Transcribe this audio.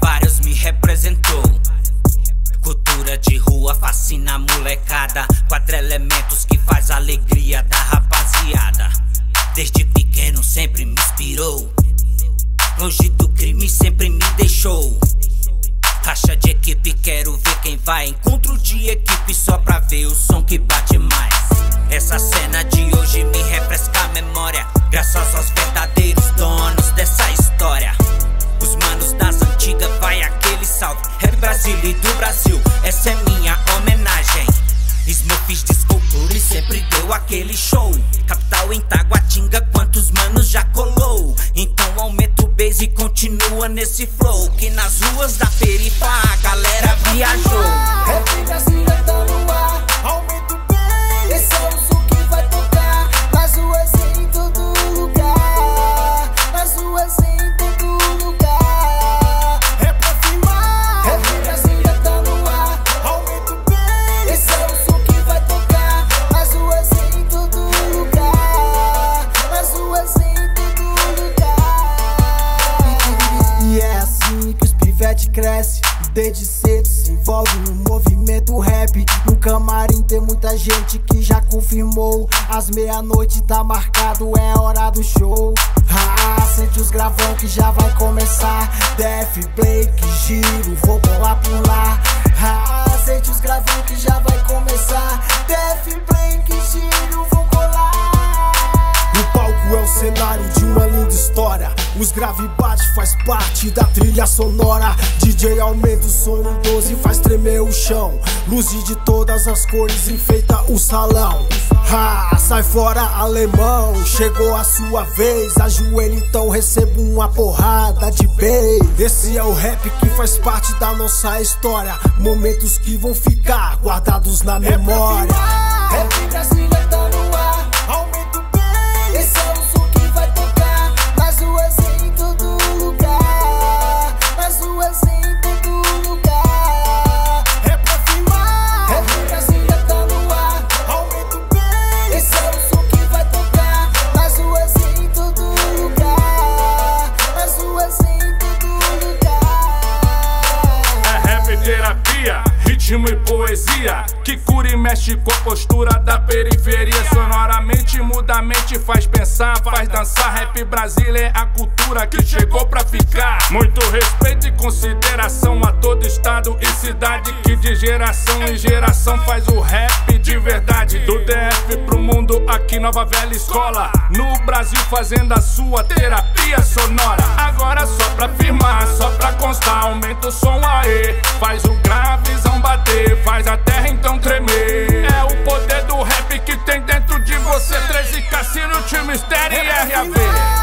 vários me representou. Cultura de rua fascina a molecada. Quatro elementos que faz a alegria da rapaziada. Desde pequeno sempre me inspirou. Longe do crime sempre me deixou. Racha de equipe, quero ver quem vai. Encontro de equipe só pra Capital em Taguatinga, quantos manos já colou? Então aumenta o base e continua nesse flow. Desde cedo se envolve no movimento rap. No camarim tem muita gente que já confirmou. Às meia-noite tá marcado, é hora do show. Ah, sente os gravão que já vai começar. Def, Blake, giro, vou bolar por lá. Ah, sente os gravão que já vai começar. Def, Blake, giro, vou colar. O palco é o cenário de uma linda história. Os grave faz parte da trilha sonora. DJ aumenta o som no 12 faz tremer o chão. Luzes de todas as cores enfeita o salão. Ha, sai fora alemão, chegou a sua vez. Ajoelha então recebo uma porrada de bem. Esse é o rap que faz parte da nossa história. Momentos que vão ficar guardados na memória. Rap ritmo e poesia Que cura e mexe com a postura da periferia. Sonoramente muda a mente, faz pensar, faz dançar. Rap Brasília é a cultura que chegou pra ficar. Muito respeito e consideração a todo estado e cidade Que de geração em geração faz o rap de verdade. Do DF pro mundo, aqui nova velha escola. No Brasil fazendo a sua terapia sonora. Agora só pra firmar, só pra constar Aumenta o som I feel. it.